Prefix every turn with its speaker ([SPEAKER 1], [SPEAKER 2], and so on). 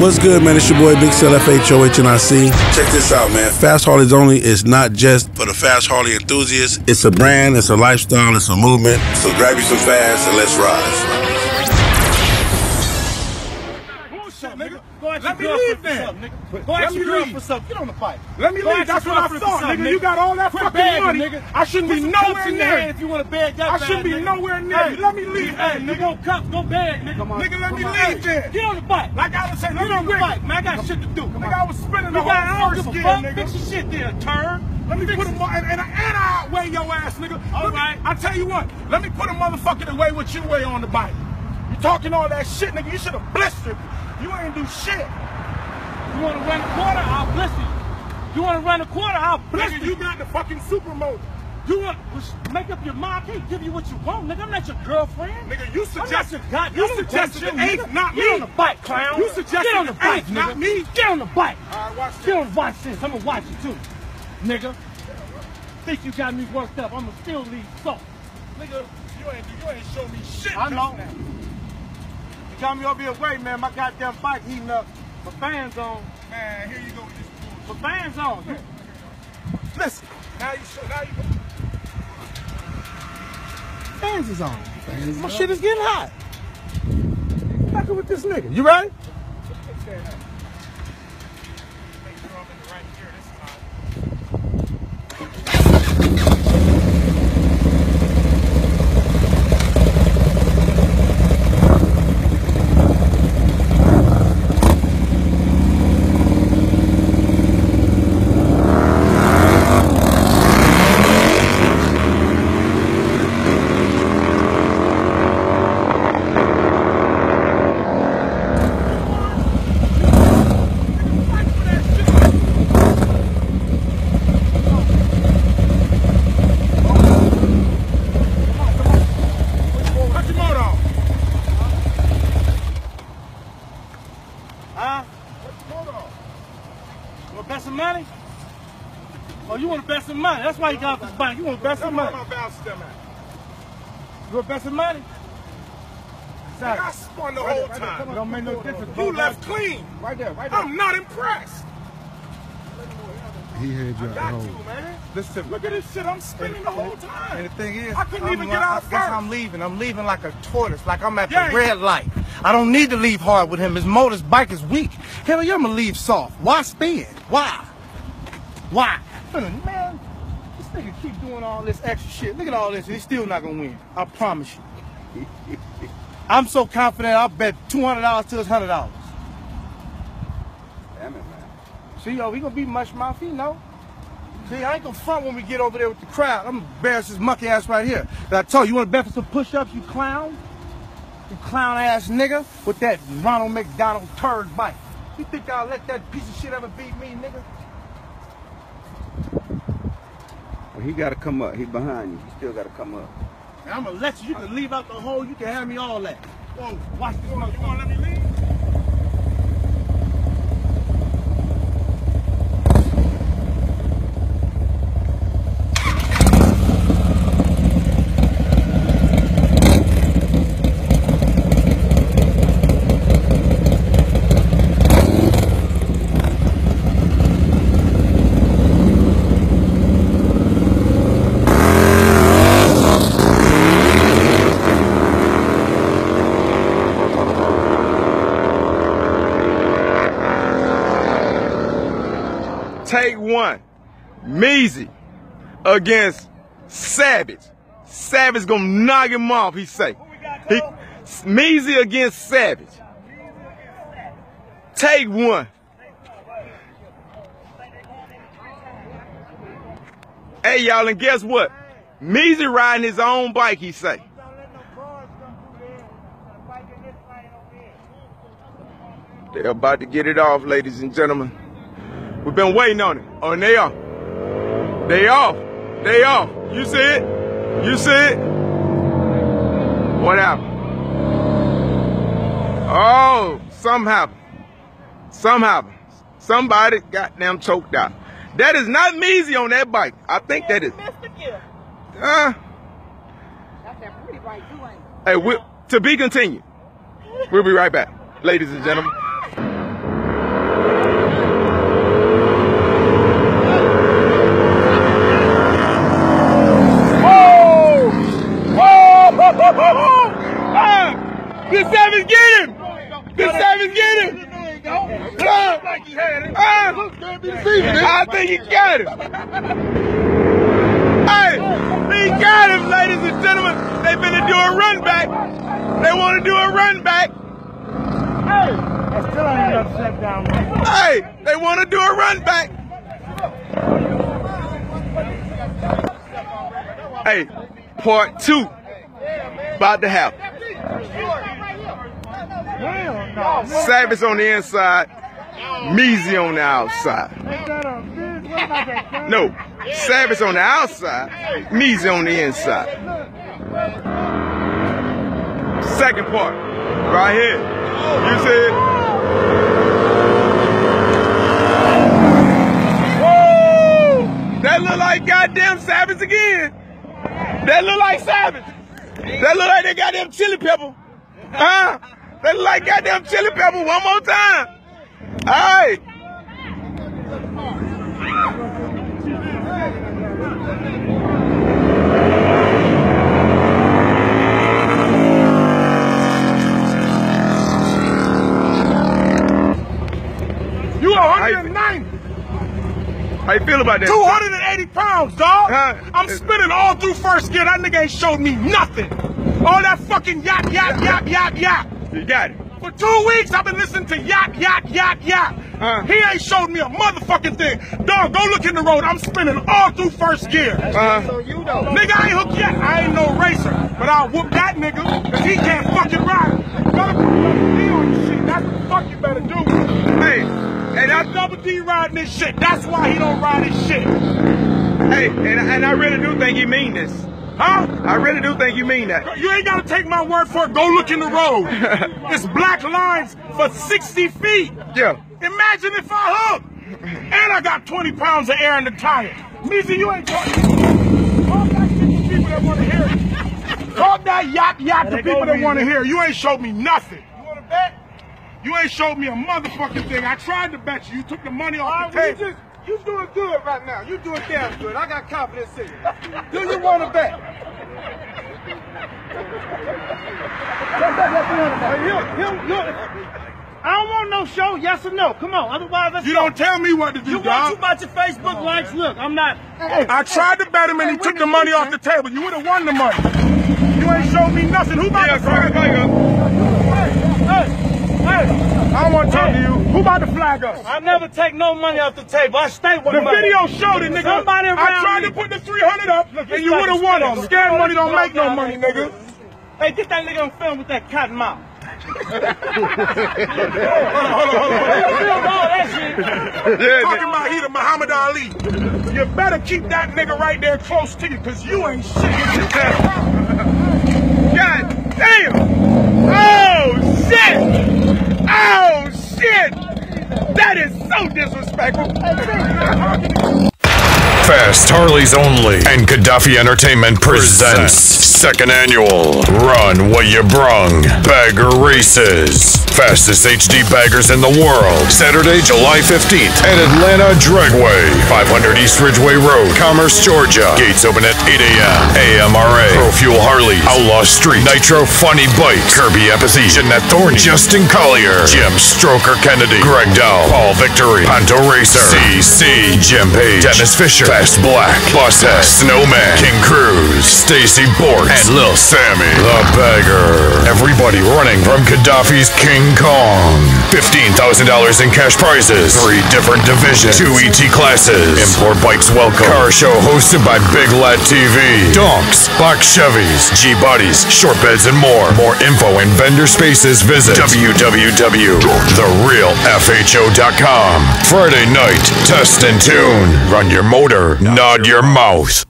[SPEAKER 1] What's good, man? It's your boy Big Cell FHOHNIC. Check this out, man. Fast Harleys Only is not just for the Fast Harley enthusiast. It's a brand, it's a lifestyle, it's a movement. So grab you some fast and let's ride.
[SPEAKER 2] Let me leave then. Go ask your girl for something. Get on the bike.
[SPEAKER 3] Let me
[SPEAKER 2] Go
[SPEAKER 3] leave. That's what I thought,
[SPEAKER 2] something,
[SPEAKER 3] nigga. You got all that
[SPEAKER 2] Quit
[SPEAKER 3] fucking
[SPEAKER 2] begging,
[SPEAKER 3] money.
[SPEAKER 2] nigga.
[SPEAKER 3] I shouldn't be
[SPEAKER 2] Put cups
[SPEAKER 3] nowhere near
[SPEAKER 2] if you want to beg that
[SPEAKER 3] I shouldn't be
[SPEAKER 2] nigga.
[SPEAKER 3] nowhere near
[SPEAKER 2] Hey.
[SPEAKER 3] Let me leave,
[SPEAKER 2] Hey, nigga,
[SPEAKER 3] nigga.
[SPEAKER 2] go cup, go beg, nigga.
[SPEAKER 3] Come on. Nigga, let me
[SPEAKER 2] Come
[SPEAKER 3] leave then.
[SPEAKER 2] Get on the bike.
[SPEAKER 3] Like I was saying,
[SPEAKER 2] Get
[SPEAKER 3] let
[SPEAKER 2] on the bike, man. I got shit to do.
[SPEAKER 3] Nigga, I was spinning the whole first gear, nigga.
[SPEAKER 2] Fix your shit there, turn.
[SPEAKER 3] Let me put a
[SPEAKER 2] it.
[SPEAKER 3] mo- and, and, and I outweigh your ass, nigga.
[SPEAKER 2] All
[SPEAKER 3] me-
[SPEAKER 2] right.
[SPEAKER 3] I tell you what, let me put a motherfucker the way what you weigh on the bike. You talking all that shit, nigga. You should have blistered. You ain't do shit.
[SPEAKER 2] You want to run a quarter? I'll bless you. You want to run a quarter? I'll bless
[SPEAKER 3] Nigga,
[SPEAKER 2] you.
[SPEAKER 3] you got the fucking supermotor.
[SPEAKER 2] You want to make up your mind? I can't give you what you want, nigga. I'm not your girlfriend.
[SPEAKER 3] Nigga, you
[SPEAKER 2] I'm not your god.
[SPEAKER 3] you suggested
[SPEAKER 2] you,
[SPEAKER 3] eighth,
[SPEAKER 2] nigga.
[SPEAKER 3] not
[SPEAKER 2] Get
[SPEAKER 3] me.
[SPEAKER 2] on the bike, clown.
[SPEAKER 3] You suggested
[SPEAKER 2] Get on the bike,
[SPEAKER 3] eighth, not me.
[SPEAKER 2] Get on the bike.
[SPEAKER 3] All right, watch this.
[SPEAKER 2] Get on, watch this. I'm gonna watch it too, nigga. Think you got me worked up? I'ma still leave soft.
[SPEAKER 3] Nigga, you ain't, you ain't show me shit.
[SPEAKER 2] I know.
[SPEAKER 3] now.
[SPEAKER 2] You got me over here waiting, man. My goddamn bike heating up. My fans on.
[SPEAKER 3] Man, here you go with this bullshit.
[SPEAKER 2] My fans on. You-
[SPEAKER 3] Listen, now you show, now you
[SPEAKER 2] Fans is on. My shit is getting hot. Fucking with this nigga. You ready?
[SPEAKER 3] make sure I'm in the right gear this time. Cut your motor off.
[SPEAKER 2] Huh?
[SPEAKER 3] Cut your motor off.
[SPEAKER 2] You want to bet some money? Oh, you want to bet some money? That's why you got this bike. You want to bet
[SPEAKER 3] Tell
[SPEAKER 2] some
[SPEAKER 3] where
[SPEAKER 2] money?
[SPEAKER 3] my bounce stem at.
[SPEAKER 2] You want to bet some money?
[SPEAKER 3] Nigga, I spun the whole
[SPEAKER 2] It
[SPEAKER 3] time.
[SPEAKER 2] don't make no difference.
[SPEAKER 3] You
[SPEAKER 2] bro.
[SPEAKER 3] left clean.
[SPEAKER 2] right there, right there.
[SPEAKER 3] I'm not impressed.
[SPEAKER 4] He had you
[SPEAKER 3] I
[SPEAKER 4] at
[SPEAKER 3] got
[SPEAKER 4] home.
[SPEAKER 3] you, man.
[SPEAKER 4] Listen,
[SPEAKER 3] Look at this shit. I'm spinning the whole time.
[SPEAKER 4] and
[SPEAKER 3] time.
[SPEAKER 4] the thing is,
[SPEAKER 3] I couldn't
[SPEAKER 4] I'm
[SPEAKER 3] even
[SPEAKER 4] li-
[SPEAKER 3] get out
[SPEAKER 4] I guess
[SPEAKER 3] first.
[SPEAKER 4] I'm leaving. I'm leaving like a tortoise, like I'm at
[SPEAKER 3] Yeah.
[SPEAKER 4] the red light. I don't need to leave hard with him. His motor's bike is weak. Hell yeah, I'm gonna leave soft. Why spin? Why? Why? Man, this nigga keep doing all this extra shit. Look at all this, he's still not gonna win. I promise you. I'm so confident. I'll bet two hundred dollars to his hundred dollars.
[SPEAKER 5] Damn it, man.
[SPEAKER 4] See, yo, he gonna be mush mouth, he know. See, I ain't gonna front when we get over there with the crowd. I'm gonna embarrass this monkey ass right here. But I told you, you wanna bet for some push-ups, you clown? You clown ass nigga with that Ronald McDonald turd bike. You think I'll let that piece of shit ever beat me, nigga?
[SPEAKER 5] Well, he got to come up. He behind you. He still got to come up.
[SPEAKER 4] I'm gonna let you, you can leave out the hole, you can have me all that.
[SPEAKER 3] Whoa.
[SPEAKER 4] Watch this
[SPEAKER 3] You want
[SPEAKER 4] motherfucker.
[SPEAKER 3] to let me leave?
[SPEAKER 6] Take one. Meezy against Savij. Savij gonna knock him off, he say. He, Meezy against Savij. Take one. Hey y'all, and guess what? Meezy riding his own bike, he say. They're about to get it off, ladies and gentlemen. We've been waiting on it. Oh, and they off. They off. They off. You see it? You see it? What happened? Oh, something happened. Something happened. Somebody got them choked out. That is not Meezy on that bike. I think that is. Uh,
[SPEAKER 7] That's that pretty right, you ain't.
[SPEAKER 6] hey, we, to be continued. We'll be right back, ladies and gentlemen. Hey, he got him, ladies and gentlemen. They finna do a run back. They want to do a run back.
[SPEAKER 2] I still ain't got step down.
[SPEAKER 6] Hey, they want to do a run back. Hey, part two about to happen. Savij on the inside, Meezy on the outside. No, Savij on the outside, Meezy on the inside. Second part, right here. You see it? Woo! That look like goddamn Savij again. That look like Savij. That look like they goddamn chili pepper. Huh? That look like goddamn chili pepper one more time. Hey.
[SPEAKER 3] You 190,
[SPEAKER 6] How you feel about that?
[SPEAKER 3] 280 pounds, dog.
[SPEAKER 6] Huh?
[SPEAKER 3] I'm spinning all through first gear. That nigga ain't showed me nothing. All that fucking yap, yap, yap, yap, yap.
[SPEAKER 6] You got it.
[SPEAKER 3] For two weeks, I've been listening to yap, yap, yap, yap.
[SPEAKER 6] Uh.
[SPEAKER 3] He ain't showed me a motherfucking thing. Dog, go look in the road. I'm spinning all through first gear.
[SPEAKER 6] Uh,
[SPEAKER 3] Nigga, I ain't hooked yet. I ain't no racer. But I'll whoop that nigga, because he can't fucking ride. You better put on your shit. That's the fuck you better do.
[SPEAKER 6] hey, hey,
[SPEAKER 3] That's
[SPEAKER 6] that's
[SPEAKER 3] double D riding this shit. That's why he don't ride his shit.
[SPEAKER 6] hey, and, and I really do think you mean this.
[SPEAKER 3] Huh?
[SPEAKER 6] I really do think you mean that.
[SPEAKER 3] You ain't gotta take my word for it. Go look in the road. it's black lines for 60 feet.
[SPEAKER 6] Yeah.
[SPEAKER 3] Imagine if I hook. And I got 20 pounds of air in the tire. Meezy, you ain't talking. Talk that shit to people that want to hear it. Talk that to
[SPEAKER 2] Let it go,
[SPEAKER 3] people that want to hear. it. You ain't showed me nothing. You want to bet? You ain't showed me a motherfucking thing. I tried to bet you. You took the money off the table.
[SPEAKER 4] You doing good right now. You doing damn good. I got confidence in you. Do you want to bet?
[SPEAKER 2] I don't want no show, yes or no. Come on, otherwise
[SPEAKER 3] You don't tell me what to do,
[SPEAKER 2] You want
[SPEAKER 3] dog.
[SPEAKER 2] too much of Facebook likes? Look, I'm not.
[SPEAKER 3] I tried to bet him and he took the money off the table. You would have won the money. You ain't showed me nothing. Who about
[SPEAKER 6] Yeah,
[SPEAKER 3] to flag
[SPEAKER 6] sorry,
[SPEAKER 3] us?
[SPEAKER 2] Hey, hey,
[SPEAKER 3] I don't want to talk to you. Who about to flag us?
[SPEAKER 2] I never take no money off the table. I stay with
[SPEAKER 3] The
[SPEAKER 2] money.
[SPEAKER 3] The video showed it, nigga.
[SPEAKER 2] Somebody around
[SPEAKER 3] I
[SPEAKER 2] around
[SPEAKER 3] tried
[SPEAKER 2] me.
[SPEAKER 3] to put the 300 up and you would have
[SPEAKER 2] a
[SPEAKER 3] won
[SPEAKER 2] scam.
[SPEAKER 3] it. Scared money don't make no money, nigga.
[SPEAKER 2] Hey, get that nigga on film with that cotton mouth.
[SPEAKER 3] Hold on, hold on, hold on.
[SPEAKER 2] Film all that shit.
[SPEAKER 6] Yeah,
[SPEAKER 3] Talking about he the Muhammad Ali. You better keep that nigga right there close to you, cause you ain't shit.
[SPEAKER 8] Yes. Harleys Only and Gaddafi Entertainment presents second annual Run What You Brung Bagger Races. Fastest HD baggers in the world. Saturday, July 15th at Atlanta Dragway, 500 East Ridgeway Road, Commerce, Georgia. Gates open at 8 a.m. AMRA. Pro Fuel Harley, Outlaw Street, Nitro Funny Bike, Kirby Apathy, Jeanette Thorny, Justin Collier, Jim Stroker Kennedy, Greg Dow, Paul Victory, Panto Racer, CC, Jim Page, Dennis Fisher, Fast Black, Bosshead, Snowman, King Cruz, Stacy Bort, and Lil Sammy, the beggar. Everybody running from Gaddafi's King Kong. $15,000 in cash prizes, three different divisions, two ET classes, import bikes welcome, car show hosted by Big Lad TV, donks, box Chevys, G Bodies, short beds, and more. More info and vendor spaces visit www.therealfho.com. Friday night, test and tune. Run your motor, nod your mouth.